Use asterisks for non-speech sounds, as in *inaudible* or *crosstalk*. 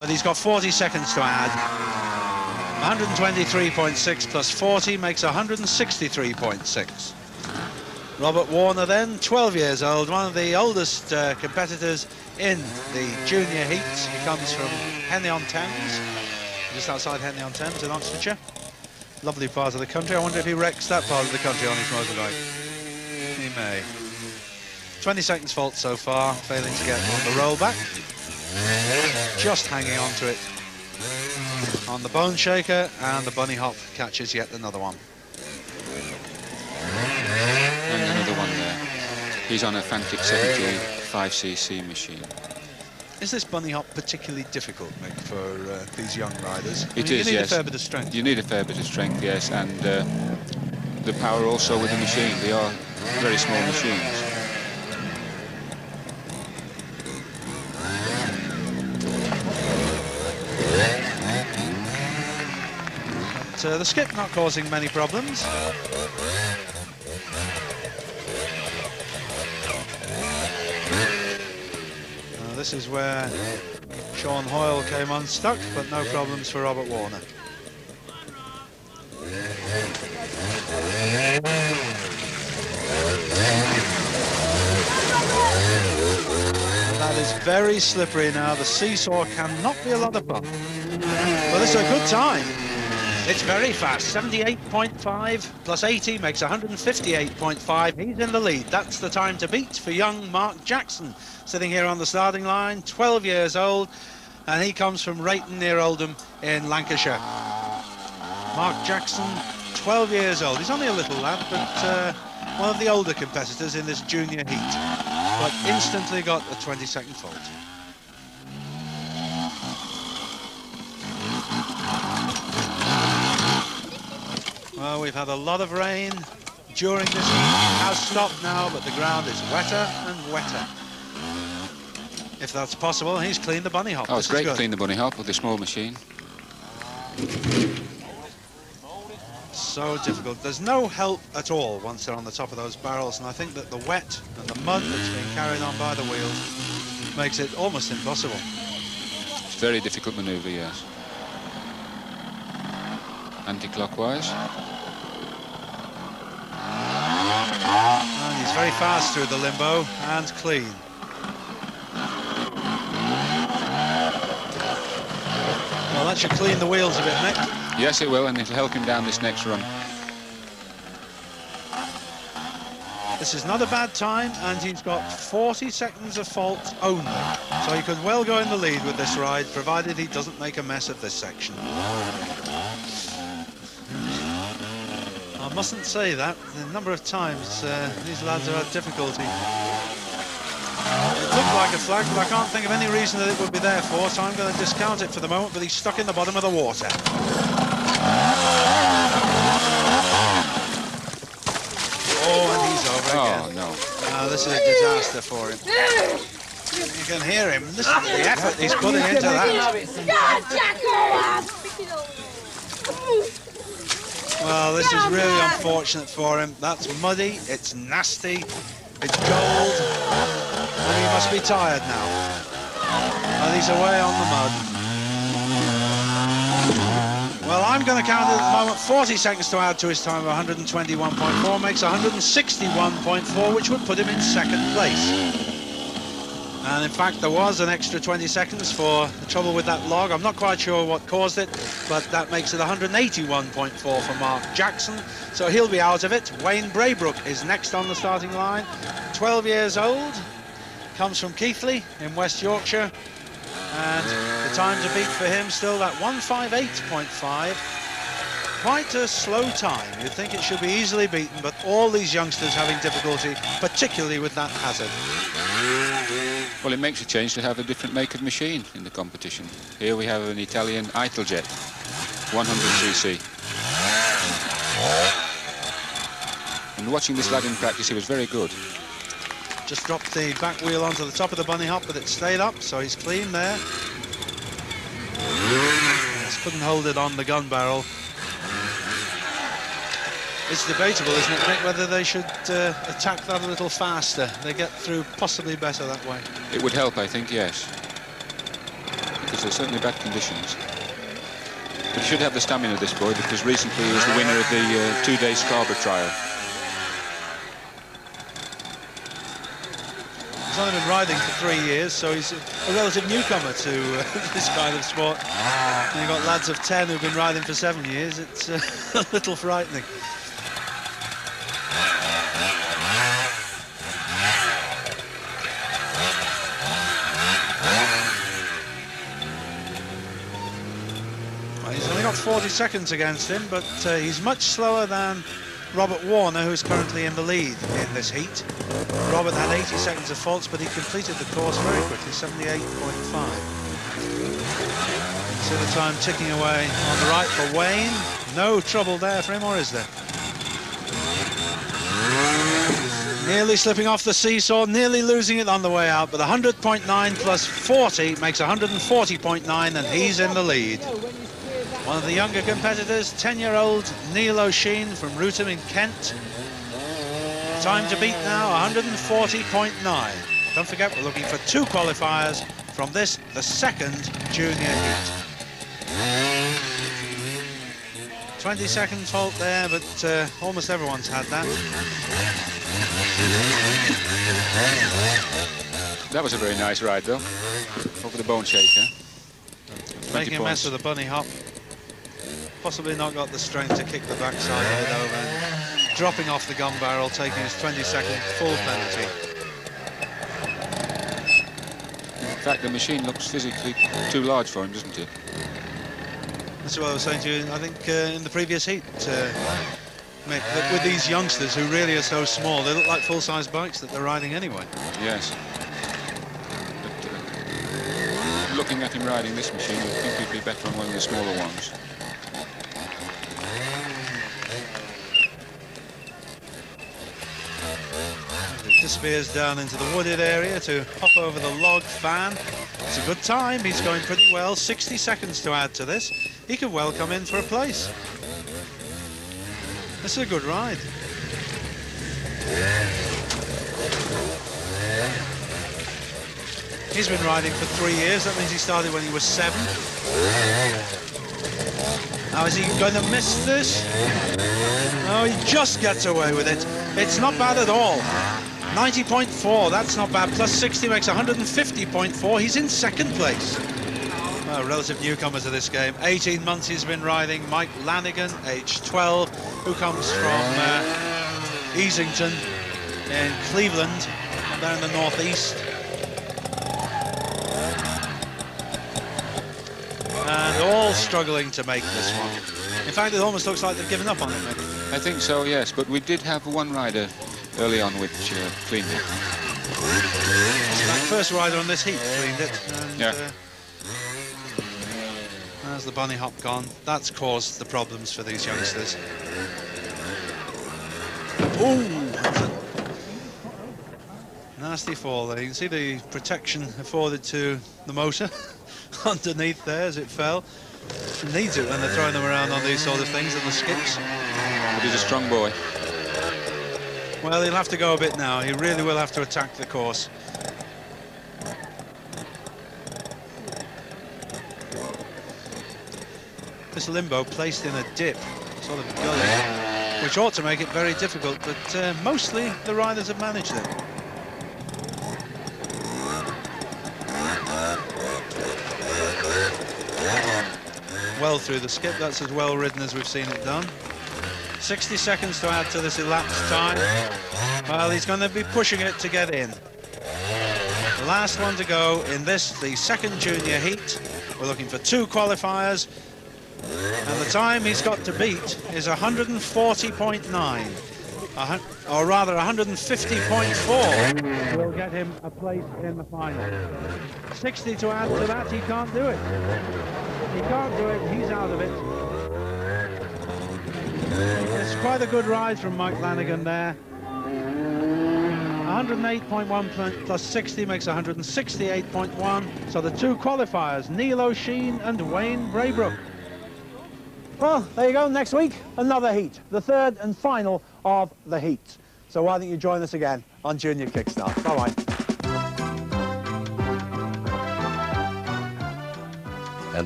But he's got 40 seconds to add. 123.6 plus 40 makes 163.6. Robert Warner then, 12 years old, one of the oldest uh, competitors in the junior heats. He comes from Henley-on-Thames, just outside Henley-on-Thames in Oxfordshire. Lovely part of the country. I wonder if he wrecks that part of the country on his motorbike. He may. 20 seconds fault so far, failing to get on the rollback. Just hanging on to it on the bone shaker, and the bunny hop catches yet another one. And another one there. He's on a Fantic 75cc machine. Is this bunny hop particularly difficult, Mick, for uh, these young riders? It I mean, is, You need yes. a fair bit of strength. You need a fair bit of strength, yes, and uh, the power also with the machine. They are very small machines. But, uh, the skip not causing many problems. Uh, this is where Sean Hoyle came unstuck, but no problems for Robert Warner. That is very slippery now. The seesaw cannot be a lot of fun. Well, it's a good time. It's very fast. 78.5 plus 80 makes 158.5. He's in the lead. That's the time to beat for young Mark Jackson, sitting here on the starting line, 12 years old, and he comes from Royton near Oldham in Lancashire. Mark Jackson, 12 years old. He's only a little lad, but uh, one of the older competitors in this junior heat, but instantly got a 20-second fault. Well, we've had a lot of rain during this heat. It has stopped now, but the ground is wetter and wetter. If that's possible, he's cleaned the bunny hop. Oh, This it's great to clean the bunny hop with the small machine. So difficult. There's no help at all once they're on the top of those barrels, and I think that the wet and the mud that's being carried on by the wheels makes it almost impossible. It's a very difficult manoeuvre, yes. Anti-clockwise. And he's very fast through the limbo and clean. Well, that should clean the wheels a bit, Nick. Yes, it will, and it'll help him down this next run. This is not a bad time, and he's got 40 seconds of fault only. So he could well go in the lead with this ride, provided he doesn't make a mess of this section. I mustn't say that. The number of times uh, these lads have had difficulty. It looked like a flag, but I can't think of any reason that it would be there for, so I'm going to discount it for the moment, but he's stuck in the bottom of the water. Oh, and he's over Oh, again. no. Oh, this is a disaster for him. You can hear him. This is the effort he's putting into that. Well, this is really unfortunate for him. That's muddy, it's nasty, it's cold, and he must be tired now. And he's away on the mud. Well, I'm going to count it at the moment. 40 seconds to add to his time of 121.4 makes 161.4, which would put him in second place. And in fact, there was an extra 20 seconds for the trouble with that log. I'm not quite sure what caused it, but that makes it 181.4 for Mark Jackson. So he'll be out of it. Wayne Braybrook is next on the starting line. 12 years old, comes from Keighley in West Yorkshire. And the time to beat for him still that 158.5. Quite a slow time. You'd think it should be easily beaten, but all these youngsters having difficulty, particularly with that hazard. Well, it makes a change to have a different make of machine in the competition. Here we have an Italian Italjet, 100cc. And watching this lad in practice, he was very good. Just dropped the back wheel onto the top of the bunny hop, but it stayed up, so he's clean there. Just couldn't hold it on the gun barrel. It's debatable, isn't it, Nick, whether they should uh, attack that a little faster. They get through possibly better that way. It would help, I think, yes. Because they're certainly bad conditions. But he should have the stamina, this boy, because recently he was the winner of the uh, two-day Scarborough trial. He's only been riding for three years, so he's a relative newcomer to uh, *laughs* this kind of sport. And you've got lads of 10 who've been riding for seven years. It's uh, *laughs* a little frightening. Well, he's only got 40 seconds against him, but uh, he's much slower than Robert Warner, who's currently in the lead in this heat. Robert had 80 seconds of faults, but he completed the course very quickly, 78.5. See the time ticking away on the right for Wayne. No trouble there for him, or is there? Nearly slipping off the seesaw, nearly losing it on the way out, but 100.9 plus 40 makes 140.9, and he's in the lead. One of the younger competitors, 10-year-old Neil O'Sheen from Wrotham in Kent. Time to beat now, 140.9. Don't forget, we're looking for two qualifiers from this, the second junior heat. 20 seconds halt there, but uh, almost everyone's had that. That was a very nice ride, though, over the bone shaker. Making a mess of the bunny hop. Possibly not got the strength to kick the backside head over. And dropping off the gun barrel, taking his 20 second full penalty. In fact, the machine looks physically too large for him, doesn't it? That's what I was saying to you, I think, uh, in the previous heat. Uh, Mick, that with these youngsters who really are so small, they look like full-size bikes that they're riding anyway. Yes. But, uh, looking at him riding this machine, you'd think he'd be better on one of the smaller ones. He disappears down into the wooded area to hop over the log fan. It's a good time, he's going pretty well. 60 seconds to add to this. He could well come in for a place. This is a good ride. He's been riding for three years. That means he started when he was seven. Now, is he going to miss this? No, he just gets away with it. It's not bad at all. 90.4, that's not bad. Plus 60 makes 150.4. He's in second place. A relative newcomer to this game. 18 months he's been riding. Mike Lanigan, age 12, who comes from uh, Easington in Cleveland, down in the northeast. And all struggling to make this one. In fact, it almost looks like they've given up on it, Mick. I think so, yes, but we did have one rider early on which uh, cleaned it. First rider on this heat cleaned it. And, Yeah. Uh, there's the bunny hop gone. That's caused the problems for these youngsters. Ooh, nasty fall there. You can see the protection afforded to the motor *laughs* underneath there as it fell. Needs it when they're throwing them around on these sort of things and the skips. But he's a strong boy. Well, he'll have to go a bit now. He really will have to attack the course. This limbo placed in a dip, sort of gully, which ought to make it very difficult, but uh, mostly the riders have managed it. Well through the skip, that's as well ridden as we've seen it done. 60 seconds to add to this elapsed time. Well, he's going to be pushing it to get in. The last one to go in this, the second junior heat. We're looking for two qualifiers. And the time he's got to beat is 140.9. Or rather 150.4 will get him a place in the final. 60 to add to that, he can't do it. He can't do it, he's out of it. It's quite a good ride from Mike Lanigan there. 108.1 plus 60 makes 168.1. So the two qualifiers, Neil O'Sheen and Wayne Braybrook. Well, there you go. Next week, another heat, the third and final of the heats. So why don't you join us again on Junior Kickstart? Bye-bye.